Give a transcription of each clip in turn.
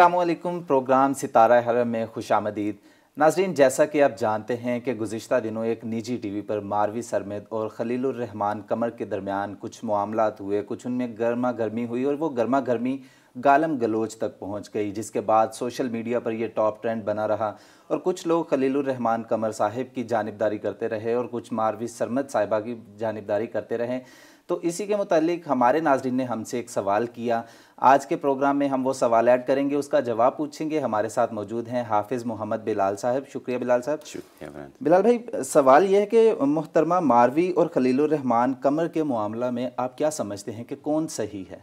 السلام علیکم، پروگرام ستارہ حرم میں خوش آمدید۔ ناظرین، جیسا کہ آپ جانتے ہیں کہ گزشتہ دنوں ایک نجی ٹی وی پر ماروی سرمد اور خلیل الرحمان کمر کے درمیان کچھ معاملات ہوئے، کچھ ان میں گرما گرمی ہوئی اور وہ گرما گرمی گالم گلوچ تک پہنچ گئی، جس کے بعد سوشل میڈیا پر یہ ٹاپ ٹرینڈ بنا رہا اور کچھ لوگ خلیل الرحمان کمر صاحب کی جانبداری کرتے رہے اور کچھ ماروی سرمد صاحبہ کی جانبداری کرتے رہے۔ تو اسی کے متعلق ہمارے ناظرین نے ہم سے ایک سوال کیا۔ آج کے پروگرام میں ہم وہ سوال ایڈ کریں گے اس کا جواب پوچھیں گے۔ ہمارے ساتھ موجود ہیں حافظ محمد بلال صاحب۔ شکریہ بلال صاحب۔ شکریہ بلال بھائی سوال یہ ہے کہ محترمہ ماروی اور خلیل الرحمان کمر کے معاملہ میں آپ کیا سمجھتے ہیں کہ کون صحیح ہے؟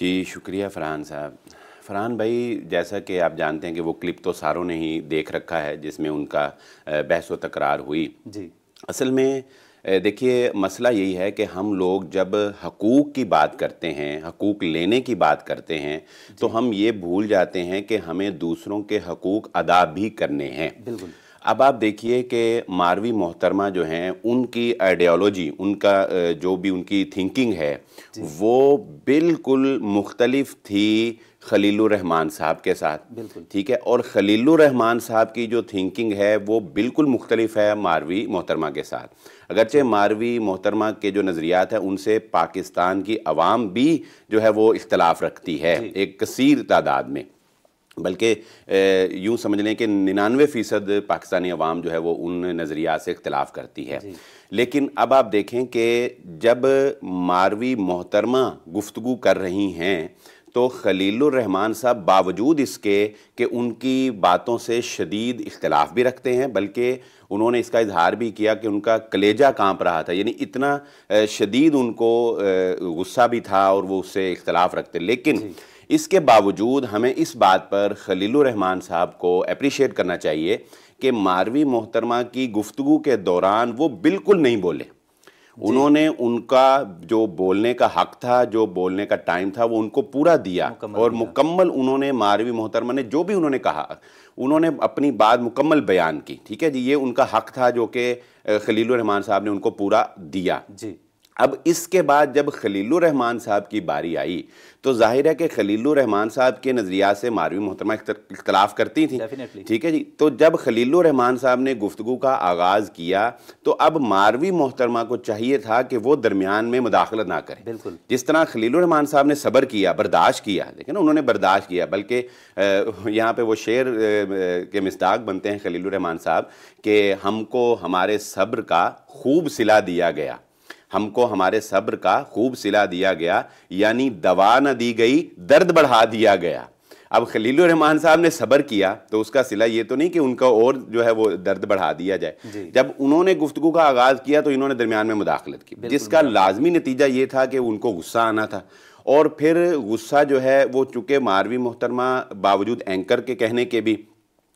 جی شکریہ فرحان صاحب۔ فرحان بھائی جیسا کہ آپ جانتے ہیں کہ وہ کلپ تو ساروں نے ہی دیکھ رکھا ہے جس میں ان کا بحث و تکرار ہوئی۔ جی۔ اصل میں دیکھیے مسئلہ یہی ہے کہ ہم لوگ جب حقوق کی بات کرتے ہیں حقوق لینے کی بات کرتے ہیں تو ہم یہ بھول جاتے ہیں کہ ہمیں دوسروں کے حقوق ادا بھی کرنے ہیں۔ بالکل۔ اب آپ دیکھیے کہ ماروی محترمہ جو ہیں ان کی آئیڈیالوجی ان کا جو بھی ان کی تھنکنگ ہے وہ بالکل مختلف تھی۔ خلیل الرحمان صاحب کے ساتھ۔ بالکل۔ ٹھیک ہے؟ اور خلیل الرحمان صاحب کی جو تھنکنگ ہے وہ بالکل مختلف ہے ماروی محترمہ کے ساتھ۔ اگرچہ ماروی محترمہ کے جو نظریات ہیں ان سے پاکستان کی عوام بھی جو ہے وہ اختلاف رکھتی ہے ایک کثیر تعداد میں۔ بلکہ یوں سمجھ لیں کہ ننانوے فیصد پاکستانی عوام جو ہے وہ ان نظریات سے اختلاف کرتی ہے۔ لیکن اب آپ دیکھیں کہ جب ماروی محترمہ گفتگو کر رہی ہیں تو خلیل الرحمان صاحب باوجود اس کے کہ ان کی باتوں سے شدید اختلاف بھی رکھتے ہیں بلکہ انہوں نے اس کا اظہار بھی کیا کہ ان کا کلیجہ کانپ رہا تھا یعنی اتنا شدید ان کو غصہ بھی تھا اور وہ اس سے اختلاف رکھتے لیکن جی۔ اس کے باوجود ہمیں اس بات پر خلیل الرحمان صاحب کو اپریشیٹ کرنا چاہیے کہ ماروی محترمہ کی گفتگو کے دوران وہ بالکل نہیں بولے۔ انہوں نے ان کا جو بولنے کا حق تھا جو بولنے کا ٹائم تھا وہ ان کو پورا دیا۔ اور مکمل انہوں نے ماروی محترمہ نے جو بھی انہوں نے کہا انہوں نے اپنی بات مکمل بیان کی ٹھیک ہے جی؟ یہ ان کا حق تھا جو کہ خلیل الرحمان صاحب نے ان کو پورا دیا۔ جی۔ اب اس کے بعد جب خلیل الرحمان صاحب کی باری آئی تو ظاہر ہے کہ خلیل الرحمان صاحب کے نظریات سے ماروی محترمہ اختلاف کرتی تھیں۔ ٹھیک ہے جی؟ تو جب خلیل الرحمان صاحب نے گفتگو کا آغاز کیا تو اب ماروی محترمہ کو چاہیے تھا کہ وہ درمیان میں مداخلت نہ کرے۔ بالکل۔ جس طرح خلیل الرحمان صاحب نے صبر کیا برداشت کیا دیکھیں نا انہوں نے برداشت کیا بلکہ یہاں پہ وہ شعر کے مصداق بنتے ہیں خلیل الرحمان صاحب کہ ہم کو ہمارے صبر کا خوب صلہ دیا گیا۔ ہم کو ہمارے صبر کا خوب صلہ دیا گیا یعنی دوا نہ دی گئی درد بڑھا دیا گیا۔ اب خلیل الرحمان صاحب نے صبر کیا تو اس کا صلہ یہ تو نہیں کہ ان کا اور جو ہے وہ درد بڑھا دیا جائے۔ جی۔ جب انہوں نے گفتگو کا آغاز کیا تو انہوں نے درمیان میں مداخلت کی۔ جس کا لازمی نتیجہ یہ تھا کہ ان کو غصہ آنا تھا۔ اور پھر غصہ جو ہے وہ چونکہ ماروی محترمہ باوجود اینکر کے کہنے کے بھی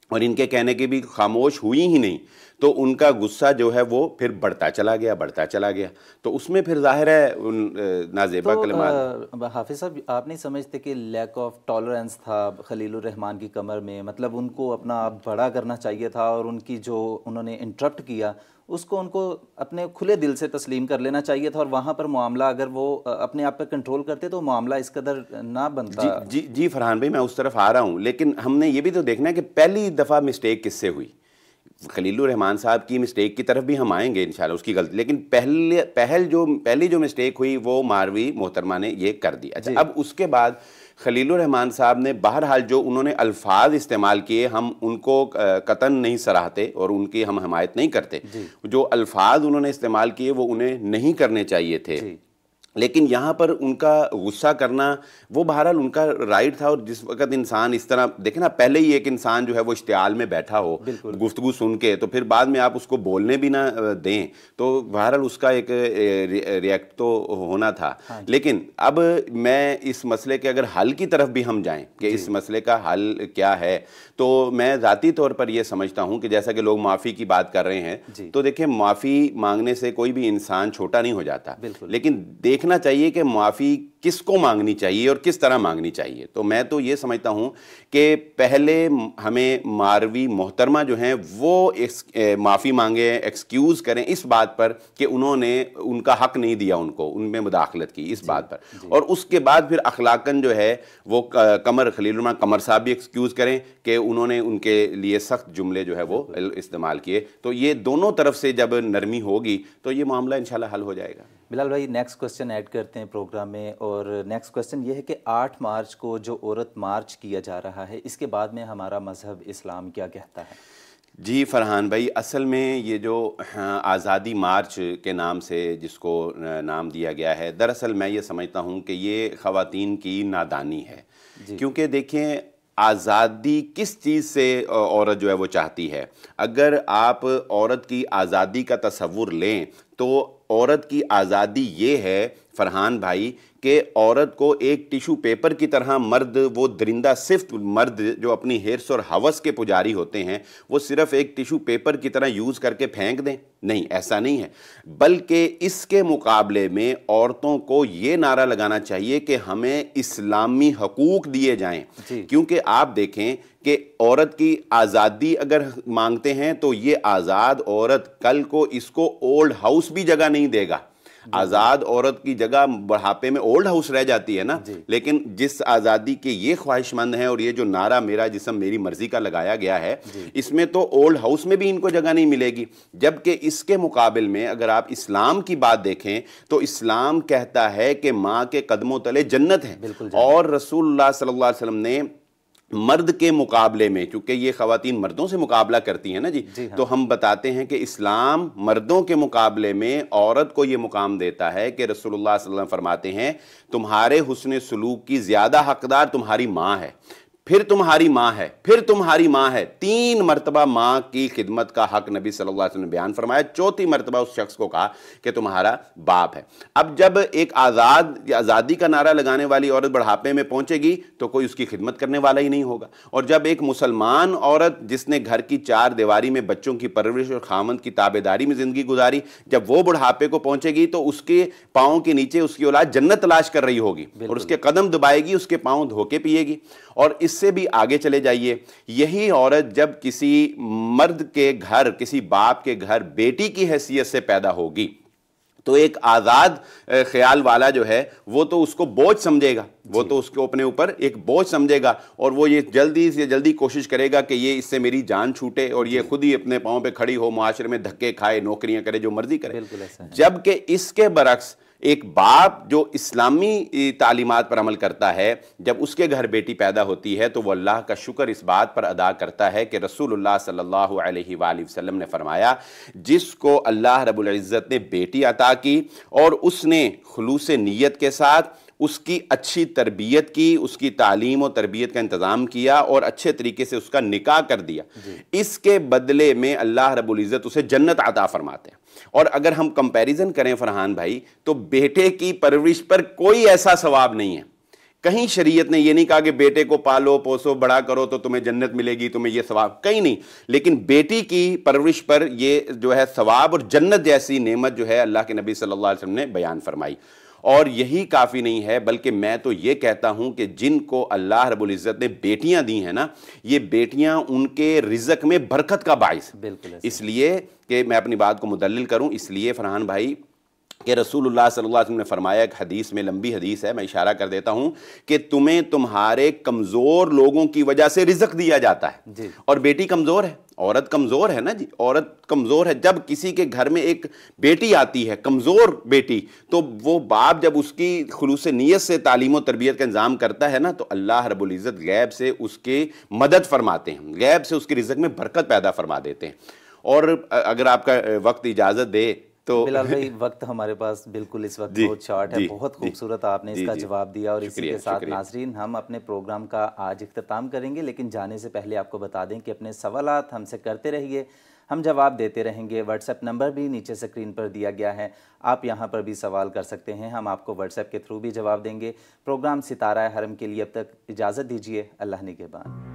اور ان کے کہنے کے بھی خاموش ہوئی ہی نہیں تو ان کا غصہ جو ہے وہ پھر بڑھتا چلا گیا بڑھتا چلا گیا۔ تو اس میں پھر ظاہر ہے ان نازیبہ کلمات۔ حافظ صاحب آپ نہیں سمجھتے کہ لیک آف ٹالرنس تھا خلیل الرحمان کی کمر میں مطلب ان کو اپنا بڑا کرنا چاہیے تھا اور ان کی جو انہوں نے انٹرپٹ کیا اس کو ان کو اپنے کھلے دل سے تسلیم کر لینا چاہیے تھا اور وہاں پر معاملہ اگر وہ اپنے آپ پہ کنٹرول کرتے تو معاملہ اس قدر نہ بنتا۔ جی جی, جی فرحان بھائی میں اس طرف آ رہا ہوں لیکن ہم نے یہ بھی تو دیکھنا ہے کہ پہلی دفعہ مسٹیک کس سے ہوئی؟ خلیل الرحمان صاحب کی مسٹیک کی طرف بھی ہم آئیں گے انشاءاللہ اس کی غلطی لیکن پہلے پہل جو پہلی جو مسٹیک ہوئی وہ ماروی محترمہ نے یہ کر دی اچھا جی۔ اب اس کے بعد خلیل الرحمان صاحب نے بہرحال جو انہوں نے الفاظ استعمال کیے ہم ان کو قطن نہیں سراہتے اور ان کی ہم حمایت نہیں کرتے جی۔ جو الفاظ انہوں نے استعمال کیے وہ انہیں نہیں کرنے چاہیے تھے جی۔ لیکن یہاں پر ان کا غصہ کرنا وہ بہرحال ان کا رائٹ تھا اور جس وقت انسان اس طرح دیکھیں نا پہلے ہی ایک انسان جو ہے وہ اشتعال میں بیٹھا ہو گفتگو سن کے تو پھر بعد میں آپ اس کو بولنے بھی نہ دیں تو بہرحال اس کا ایک ریئیکٹ تو ہونا تھا ہاں جی۔ لیکن اب میں اس مسئلے کے اگر حل کی طرف بھی ہم جائیں کہ اس جی۔ مسئلے کا حل کیا ہے تو میں ذاتی طور پر یہ سمجھتا ہوں کہ جیسا کہ لوگ معافی کی بات کر رہے ہیں جی۔ تو دیکھیں معافی مانگنے سے کوئی بھی انسان چھوٹا نہیں ہو جاتا لیکن دیکھ دیکھنا چاہیے کہ معافی کس کو مانگنی چاہیے اور کس طرح مانگنی چاہیے؟ تو میں تو یہ سمجھتا ہوں کہ پہلے ہمیں ماروی محترمہ جو ہیں وہ معافی مانگیں ایکسکیوز کریں اس بات پر کہ انہوں نے ان کا حق نہیں دیا ان کو ان میں مداخلت کی اس جی، بات پر۔ جی۔ اور اس کے بعد پھر اخلاقاً جو ہے وہ کمر خلیل الرحمان کمر صاحب بھی ایکسکیوز کریں کہ انہوں نے ان کے لیے سخت جملے جو ہے وہ استعمال کیے۔ تو یہ دونوں طرف سے جب نرمی ہوگی تو یہ معاملہ انشاءاللہ حل ہو جائے گا۔ بلال بھائی نیکسٹ کوسچن ایڈ کرتے ہیں پروگرام میں اور نیکسٹ کوسچن یہ ہے کہ آٹھ مارچ کو جو عورت مارچ کیا جا رہا ہے اس کے بعد میں ہمارا مذہب اسلام کیا کہتا ہے؟ جی فرحان بھائی اصل میں یہ جو آزادی مارچ کے نام سے جس کو نام دیا گیا ہے دراصل میں یہ سمجھتا ہوں کہ یہ خواتین کی نادانی ہے۔ جی۔ کیونکہ دیکھیں آزادی کس چیز سے عورت جو ہے وہ چاہتی ہے؟ اگر آپ عورت کی آزادی کا تصور لیں تو عورت کی آزادی یہ ہے فرحان بھائی کہ عورت کو ایک ٹیشو پیپر کی طرح مرد وہ درندہ صرف مرد جو اپنی ہیرس اور حوث کے پجاری ہوتے ہیں وہ صرف ایک ٹیشو پیپر کی طرح یوز کر کے پھینک دیں۔ نہیں ایسا نہیں ہے۔ بلکہ اس کے مقابلے میں عورتوں کو یہ نعرہ لگانا چاہیے کہ ہمیں اسلامی حقوق دیے جائیں۔ جی۔ کیونکہ آپ دیکھیں کہ عورت کی آزادی اگر مانگتے ہیں تو یہ آزاد عورت کل کو اس کو اولڈ ہاؤس بھی جگہ نہیں دے گا۔ آزاد عورت کی جگہ بڑھاپے میں اولڈ ہاؤس رہ جاتی ہے نا جی۔ لیکن جس آزادی کے یہ خواہش مند ہیں اور یہ جو نعرہ میرا جسم میری مرضی کا لگایا گیا ہے جی۔ اس میں تو اولڈ ہاؤس میں بھی ان کو جگہ نہیں ملے گی جبکہ اس کے مقابل میں اگر آپ اسلام کی بات دیکھیں تو اسلام کہتا ہے کہ ماں کے قدموں تلے جنت ہے اور رسول اللہ صلی اللہ علیہ وسلم نے مرد کے مقابلے میں چونکہ یہ خواتین مردوں سے مقابلہ کرتی ہیں نا جی, جی ہاں۔ تو ہم بتاتے ہیں کہ اسلام مردوں کے مقابلے میں عورت کو یہ مقام دیتا ہے کہ رسول اللہ صلی اللہ علیہ وسلم فرماتے ہیں تمہارے حسن سلوک کی زیادہ حقدار تمہاری ماں ہے پھر تمہاری ماں ہے پھر تمہاری ماں ہے۔ تین مرتبہ ماں کی خدمت کا حق نبی صلی اللہ علیہ وسلم نے بیان فرمایا۔ چوتھی مرتبہ اس شخص کو کہا کہ تمہارا باپ ہے۔ اب جب ایک آزاد آزادی کا نعرہ لگانے والی عورت بڑھاپے میں پہنچے گی تو کوئی اس کی خدمت کرنے والا ہی نہیں ہوگا۔ اور جب ایک مسلمان عورت جس نے گھر کی چار دیواری میں بچوں کی پرورش اور خامند کی تابے داری میں زندگی گزاری جب وہ بڑھاپے کو پہنچے گی تو اس کے پاؤں کے نیچے اس کی اولاد جنت تلاش کر رہی ہوگی اور اس کے قدم دبائے گی اس کے پاؤں دھوکے پیے گی۔ اور اس سے بھی آگے چلے جائیے یہی عورت جب کسی مرد کے گھر کسی باپ کے گھر بیٹی کی حیثیت سے پیدا ہوگی تو ایک آزاد خیال والا جو ہے وہ تو اس کو بوجھ سمجھے گا وہ جی۔ تو اس کو اپنے اوپر ایک بوجھ سمجھے گا اور وہ یہ جلدی سے جلدی کوشش کرے گا کہ یہ اس سے میری جان چھوٹے اور یہ جی۔ خود ہی اپنے پاؤں پہ کھڑی ہو معاشرے میں دھکے کھائے نوکریاں کرے جو مرضی کرے جبکہ اس کے برعکس ایک باپ جو اسلامی تعلیمات پر عمل کرتا ہے، جب اس کے گھر بیٹی پیدا ہوتی ہے تو وہ اللہ کا شکر اس بات پر ادا کرتا ہے کہ رسول اللہ صلی اللہ علیہ وآلہ وسلم نے فرمایا، جس کو اللہ رب العزت نے بیٹی عطا کی اور اس نے خلوص نیت کے ساتھ اس کی اچھی تربیت کی اس کی تعلیم و تربیت کا انتظام کیا اور اچھے طریقے سے اس کا نکاح کر دیا۔ جی۔ اس کے بدلے میں اللہ رب العزت اسے جنت عطا فرماتے ہیں۔ اور اگر ہم کمپیریزن کریں فرحان بھائی تو بیٹے کی پرورش پر کوئی ایسا ثواب نہیں ہے۔ کہیں شریعت نے یہ نہیں کہا کہ بیٹے کو پالو پوسو بڑا کرو تو تمہیں جنت ملے گی تمہیں یہ ثواب کہیں نہیں۔ لیکن بیٹی کی پرورش پر یہ جو ہے ثواب اور جنت جیسی نعمت جو ہے اللہ کے نبی صلی اللہ علیہ وسلم نے بیان فرمائی۔ اور یہی کافی نہیں ہے بلکہ میں تو یہ کہتا ہوں کہ جن کو اللہ رب العزت نے بیٹیاں دی ہیں نا یہ بیٹیاں ان کے رزق میں برکت کا باعث بالکل اس لیے کہ میں اپنی بات کو مدلل کروں اس لیے فرحان بھائی کہ رسول اللہ صلی اللہ علیہ وسلم نے فرمایا ایک حدیث میں لمبی حدیث ہے میں اشارہ کر دیتا ہوں کہ تمہیں تمہارے کمزور لوگوں کی وجہ سے رزق دیا جاتا ہے۔ جی۔ اور بیٹی کمزور ہے؟ عورت کمزور ہے نا جی عورت کمزور ہے۔ جب کسی کے گھر میں ایک بیٹی آتی ہے، کمزور بیٹی، تو وہ باپ جب اس کی خلوص نیت سے تعلیم و تربیت کا انظام کرتا ہے نا، تو اللہ رب العزت غیب سے اس کے مدد فرماتے ہیں۔ غیب سے اس کے رزق میں برکت پیدا فرما دیتے ہیں۔ اور اگر آپ کا وقت اجازت دے تو بلال بھائی وقت ہمارے پاس بالکل اس وقت جی، بہت شارٹ ہے جی، بہت جی، خوبصورت آپ نے اس کا جواب دیا اور اسی کے ساتھ ناظرین ہم اپنے پروگرام کا آج اختتام کریں گے لیکن جانے سے پہلے آپ کو بتا دیں کہ اپنے سوالات ہم سے کرتے رہیے ہم جواب دیتے رہیں گے واٹس ایپ نمبر بھی نیچے سکرین پر دیا گیا ہے آپ یہاں پر بھی سوال کر سکتے ہیں ہم آپ کو واٹس ایپ کے تھرو بھی جواب دیں گے۔ پروگرام ستارہ حرم کے لیے اب تک اجازت دیجیے اللہ نگہبان